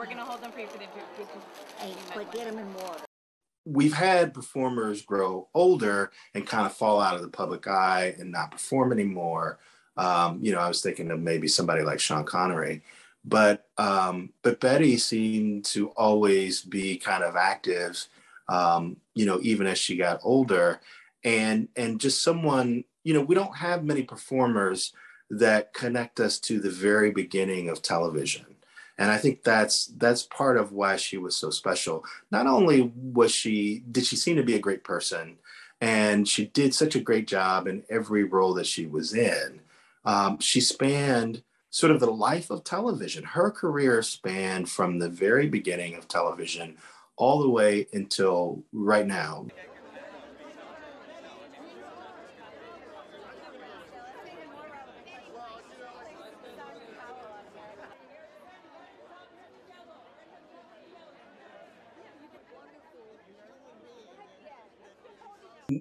we're gonna hold them for you for the. Hey, but get them in water. We've had performers grow older and kind of fall out of the public eye and not perform anymore. Um, you know, I was thinking of maybe somebody like Sean Connery, but um, but Betty seemed to always be kind of active. Um, you know, even as she got older, and and just someone. You know, we don't have many performers that connect us to the very beginning of television and i think that's that's part of why she was so special. Not only was she did she seem to be a great person and she did such a great job in every role that she was in um, she spanned sort of the life of television. Her career spanned from the very beginning of television all the way until right now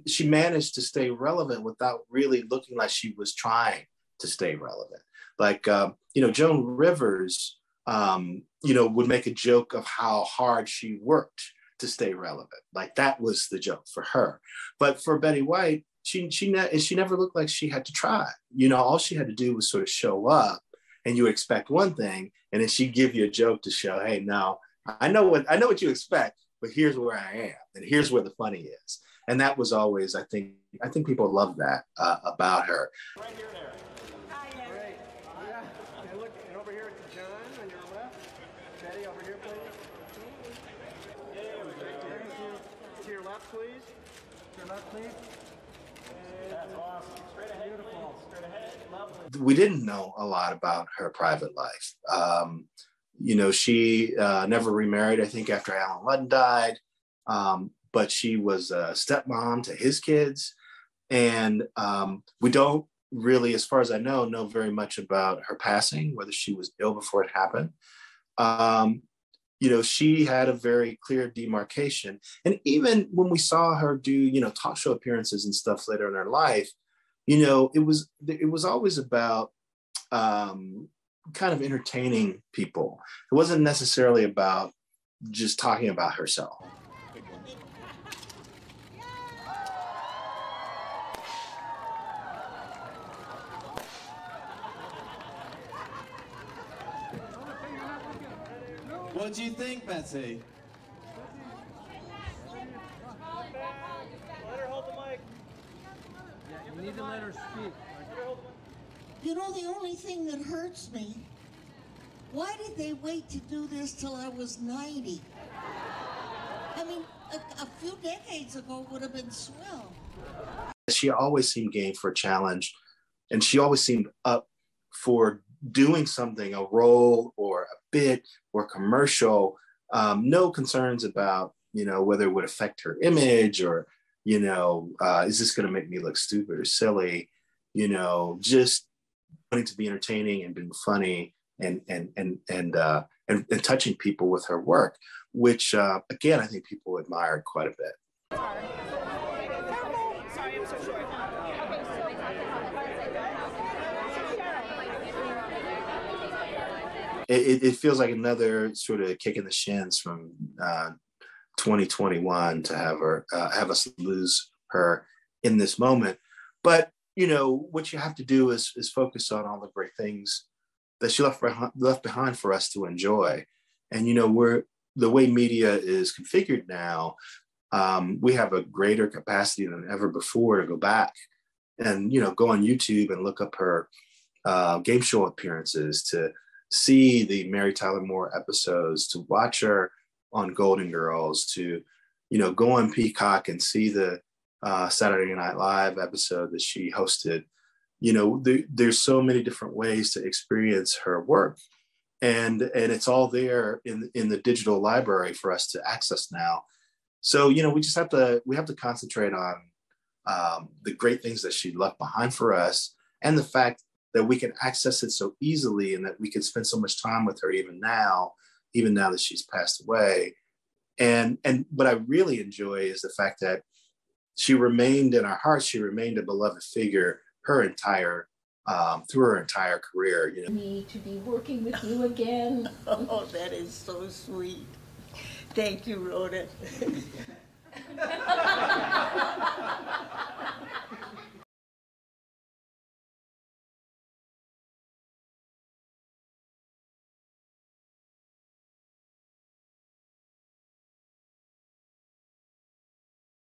she managed to stay relevant without really looking like she was trying to stay relevant. Like, um, you know, Joan Rivers, um, you know, would make a joke of how hard she worked to stay relevant. Like that was the joke for her. But for Betty White, she she ne- she never looked like she had to try. You know, all she had to do was sort of show up, and you expect one thing, and then she'd give you a joke to show, hey, now I know what I know what you expect, but here's where I am, and here's where the funny is and that was always I think I think people love that uh, about her. Right here, there. Great. Yeah. And look, and over here to John on your left. Betty, over here, please. Yeah, right there. To your left, please. To your left, please. That's awesome. Straight ahead, Beautiful. Straight ahead. Lovely. We didn't know a lot about her private life. Um, you know, she uh, never remarried. I think after Allen Ludden died. Um, but she was a stepmom to his kids. And um, we don't really, as far as I know, know very much about her passing, whether she was ill before it happened. Um, you know, she had a very clear demarcation. And even when we saw her do, you know, talk show appearances and stuff later in her life, you know, it was it was always about um, kind of entertaining people. It wasn't necessarily about just talking about herself. What do you think, Betsy? Let her hold the mic. Yeah, you need to let her speak. You know, the only thing that hurts me, why did they wait to do this till I was 90? I mean, a, a few decades ago would have been swell. She always seemed game for a challenge, and she always seemed up for doing something, a role or a bit or commercial, um, no concerns about, you know, whether it would affect her image or, you know, uh, is this going to make me look stupid or silly? You know, just wanting to be entertaining and being funny and and and and uh, and, and touching people with her work, which uh, again I think people admired quite a bit. It, it feels like another sort of kick in the shins from uh, 2021 to have her uh, have us lose her in this moment. But you know what you have to do is is focus on all the great things that she left behind, left behind for us to enjoy. And you know we're the way media is configured now. Um, we have a greater capacity than ever before to go back and you know go on YouTube and look up her uh, game show appearances to see the Mary Tyler Moore episodes, to watch her on Golden Girls, to you know go on Peacock and see the uh, Saturday Night Live episode that she hosted. You know, there, there's so many different ways to experience her work, and and it's all there in in the digital library for us to access now. So you know, we just have to we have to concentrate on um, the great things that she left behind for us, and the fact that we can access it so easily and that we can spend so much time with her even now, even now that she's passed away. And and what I really enjoy is the fact that she remained in our hearts, she remained a beloved figure her entire um, through her entire career. You know, me to be working with you again. Oh, that is so sweet. Thank you, Rhoda.